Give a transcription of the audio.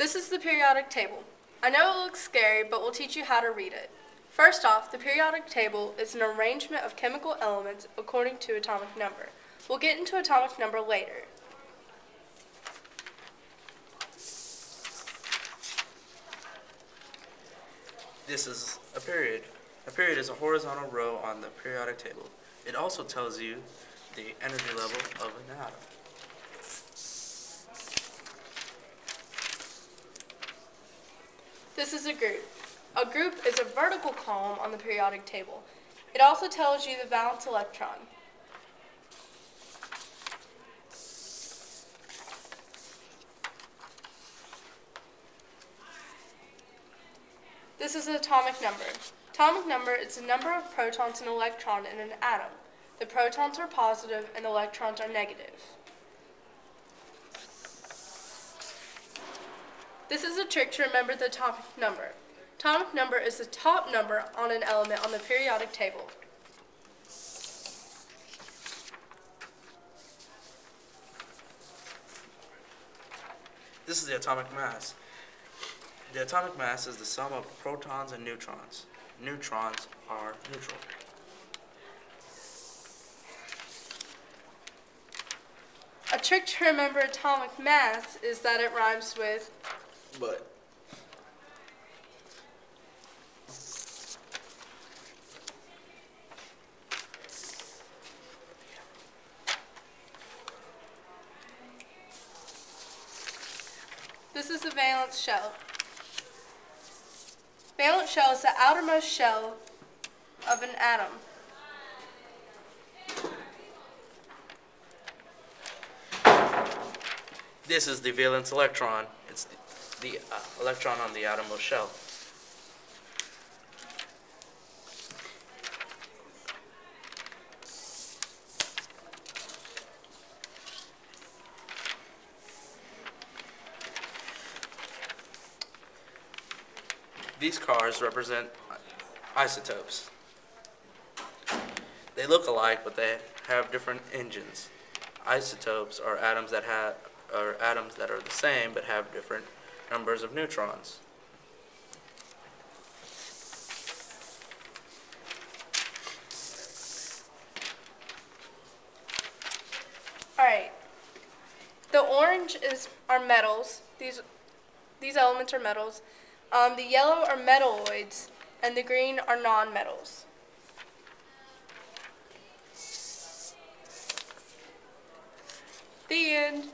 This is the periodic table. I know it looks scary, but we'll teach you how to read it. First off, the periodic table is an arrangement of chemical elements according to atomic number. We'll get into atomic number later. This is a period. A period is a horizontal row on the periodic table. It also tells you the energy level of an atom. This is a group. A group is a vertical column on the periodic table. It also tells you the valence electron. This is an atomic number. Atomic number is the number of protons and electrons in an atom. The protons are positive and the electrons are negative. This is a trick to remember the atomic number. Atomic number is the top number on an element on the periodic table. This is the atomic mass. The atomic mass is the sum of protons and neutrons. Neutrons are neutral. A trick to remember atomic mass is that it rhymes with But This is the valence shell. Valence shell is the outermost shell of an atom. this is the valence electron. The uh, electron on the outermost shell. These cars represent isotopes. They look alike, but they have different engines. Isotopes are atoms that have are atoms that are the same but have different numbers of neutrons. All right. The orange is are metals. These these elements are metals. Um, the yellow are metalloids, and the green are nonmetals. The end.